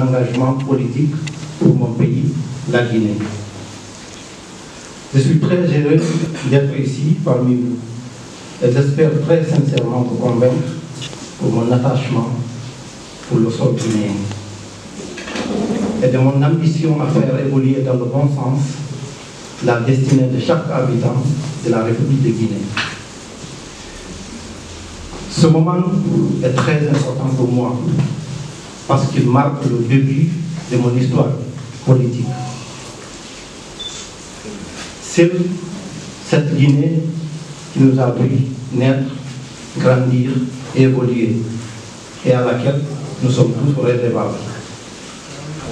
engagement politique pour mon pays, la Guinée. Je suis très heureux d'être ici parmi vous et j'espère très sincèrement vous convaincre pour mon attachement pour le sol guinéen et de mon ambition à faire évoluer dans le bon sens la destinée de chaque habitant de la République de Guinée. Ce moment est très important pour moi parce qu'il marque le début de mon histoire politique. C'est cette Guinée qui nous a vu naître, grandir, évoluer et à laquelle nous sommes tous redevables.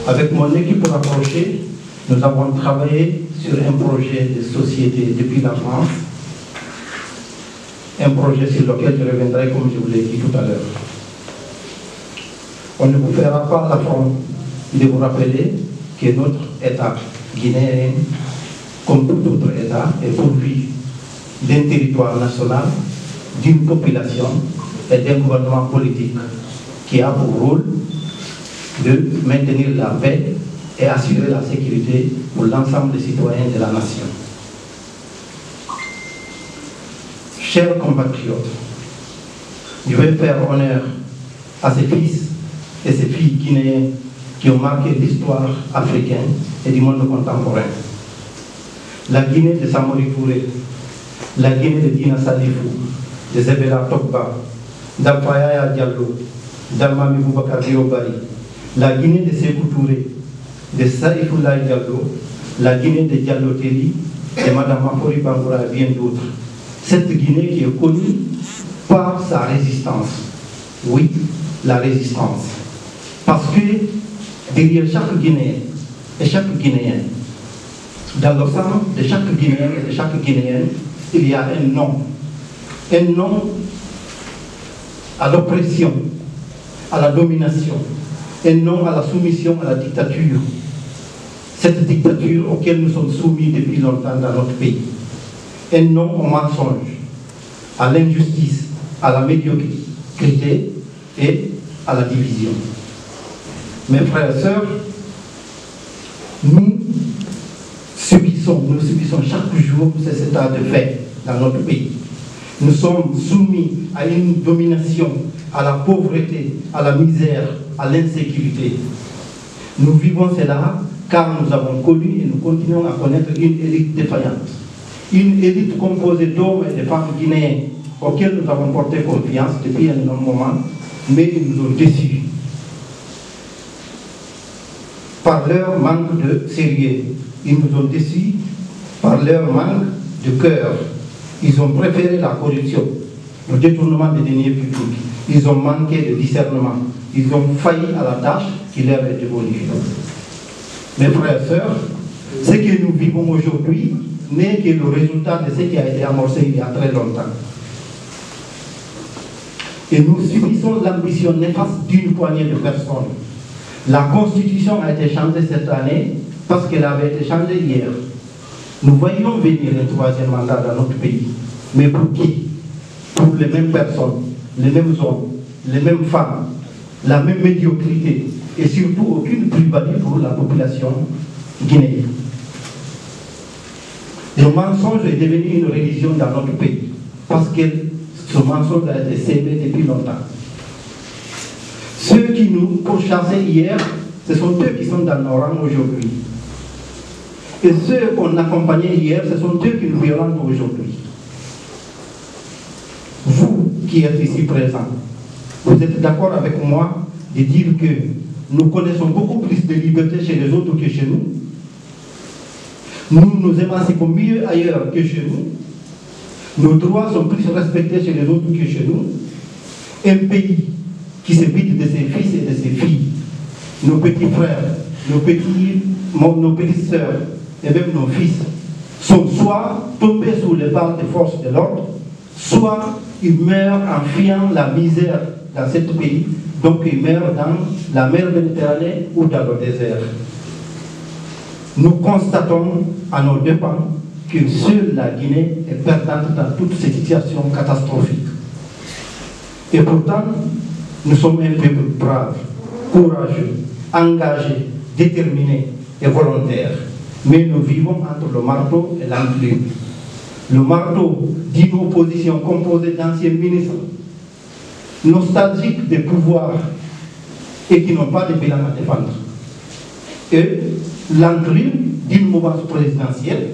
Avec mon équipe rapprochée, nous avons travaillé sur un projet de société depuis la France, un projet sur lequel je reviendrai comme je vous l'ai dit tout à l'heure. On ne vous fera pas l'affront de vous rappeler que notre État guinéen, comme tout autre État, est pourvu d'un territoire national, d'une population et d'un gouvernement politique qui a pour rôle de maintenir la paix et assurer la sécurité pour l'ensemble des citoyens de la nation. Chers compatriotes, je vais faire honneur à ces fils et ces filles guinéens qui ont marqué l'histoire africaine et du monde contemporain. La Guinée de Samori Touré, la Guinée de Dina Salifou, de Zebela Tokba, d'Alfayaya Diallo, d'Almami Boubacar Diobari, la Guinée de Sekou Touré, de Saïfoulaï Diallo, la Guinée de Diallo Telli, et Mme Mafori Bangoura et bien d'autres. Cette Guinée qui est connue par sa résistance. Oui, la résistance. Parce que derrière chaque Guinéen et chaque Guinéen, dans le sang de chaque Guinéen et de chaque Guinéenne, il y a un nom. Un nom à l'oppression, à la domination, un nom à la soumission à la dictature. Cette dictature auquel nous sommes soumis depuis longtemps dans notre pays. Un nom au mensonge, à l'injustice, à la médiocrité et à la division. Mes frères et sœurs, nous subissons, nous subissons chaque jour cet état de fait dans notre pays. Nous sommes soumis à une domination, à la pauvreté, à la misère, à l'insécurité. Nous vivons cela car nous avons connu et nous continuons à connaître une élite défaillante. Une élite composée d'hommes et de femmes guinéens auxquels nous avons porté confiance depuis un long moment, mais ils nous ont déçus par leur manque de sérieux. Ils nous ont déçus par leur manque de cœur. Ils ont préféré la corruption, le détournement des deniers publics. Ils ont manqué de discernement. Ils ont failli à la tâche qui leur est dévolue. Mes frères et sœurs, ce que nous vivons aujourd'hui n'est que le résultat de ce qui a été amorcé il y a très longtemps. Et nous subissons l'ambition néfaste d'une poignée de personnes. La Constitution a été changée cette année parce qu'elle avait été changée hier. Nous voyons venir un troisième mandat dans notre pays. Mais pour qui? Pour les mêmes personnes, les mêmes hommes, les mêmes femmes, la même médiocrité et surtout aucune plus-value pour la population guinéenne. Le mensonge est devenu une religion dans notre pays parce que ce mensonge a été sémé depuis longtemps. Ceux qui nous pourchassaient hier, ce sont eux qui sont dans nos rangs aujourd'hui. Et ceux qu'on accompagnait hier, ce sont eux qui nous violentent aujourd'hui. Vous qui êtes ici présents, vous êtes d'accord avec moi de dire que nous connaissons beaucoup plus de liberté chez les autres que chez nous? Nous nous émancipons mieux ailleurs que chez nous. Nos droits sont plus respectés chez les autres que chez nous. Un pays qui se vide de ses fils et de ses filles, nos petits frères, nos, petits, nos petites sœurs et même nos fils, sont soit tombés sous les balles des forces de l'ordre, soit ils meurent en fuyant la misère dans ce pays, donc ils meurent dans la mer Méditerranée ou dans le désert. Nous constatons à nos dépens que seule la Guinée est perdante dans toutes ces situations catastrophiques. Et pourtant, nous sommes un peuple brave, courageux, engagés, déterminés et volontaires. Mais nous vivons entre le marteau et l'enclume. Le marteau d'une opposition composée d'anciens ministres nostalgiques des pouvoirs et qui n'ont pas de bilan à défendre. Et l'enclume d'une mouvance présidentielle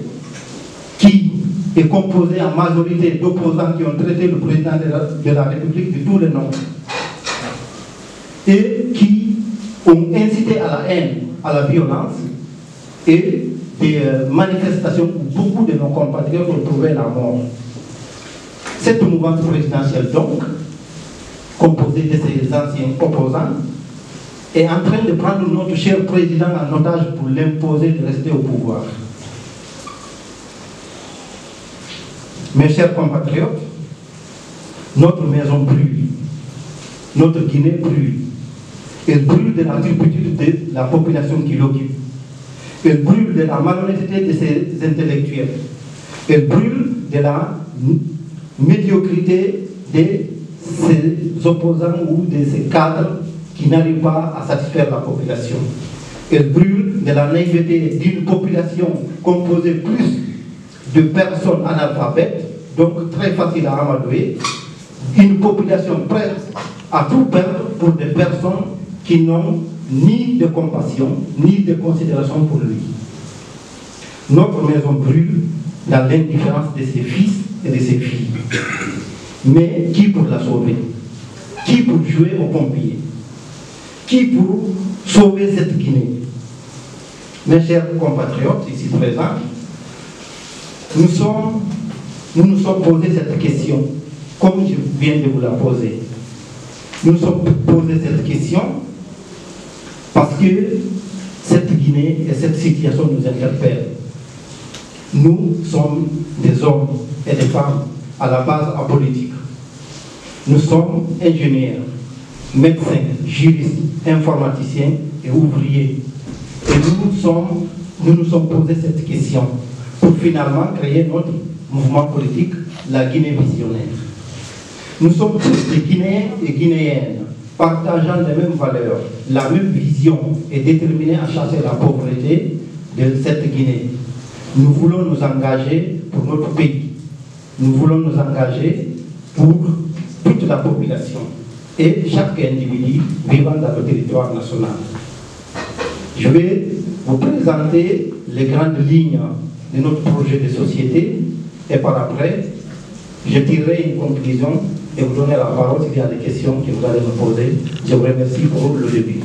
qui est composée en majorité d'opposants qui ont traité le président de la, République de tous les noms et qui ont incité à la haine, à la violence et des euh, manifestations où beaucoup de nos compatriotes ont trouvé la mort. Cette mouvance présidentielle, donc, composée de ces anciens opposants, est en train de prendre notre cher président en otage pour l'imposer de rester au pouvoir. Mes chers compatriotes, notre maison brûle, notre Guinée brûle. Elle brûle de la turpitude de la population qui l'occupe. Elle brûle de la malhonnêteté de ses intellectuels. Elle brûle de la médiocrité de ses opposants ou de ses cadres qui n'arrivent pas à satisfaire la population. Elle brûle de la naïveté d'une population composée plus de personnes analphabètes, donc très facile à amadouer, une population prête à tout perdre pour des personnes qui n'ont ni de compassion, ni de considération pour lui. Notre maison brûle dans l'indifférence de ses fils et de ses filles. Mais qui pour la sauver? Qui pour jouer au pompier? Qui pour sauver cette Guinée? Mes chers compatriotes ici présents, nous, sommes, nous nous sommes posé cette question, comme je viens de vous la poser. Nous nous sommes posé cette question parce que cette Guinée et cette situation nous interpellent. Nous sommes des hommes et des femmes à la base apolitique. Nous sommes ingénieurs, médecins, juristes, informaticiens et ouvriers. Et nous, sommes, nous nous sommes posé cette question pour finalement créer notre mouvement politique, la Guinée visionnaire. Nous sommes tous des Guinéens et Guinéennes partageant les mêmes valeurs, la même vision et déterminés à chasser la pauvreté de cette Guinée. Nous voulons nous engager pour notre pays. Nous voulons nous engager pour toute la population et chaque individu vivant dans le territoire national. Je vais vous présenter les grandes lignes de notre projet de société et par après, je tirerai une conclusion et vous donner la parole s'il y a des questions que vous allez me poser. Je vous remercie pour le début.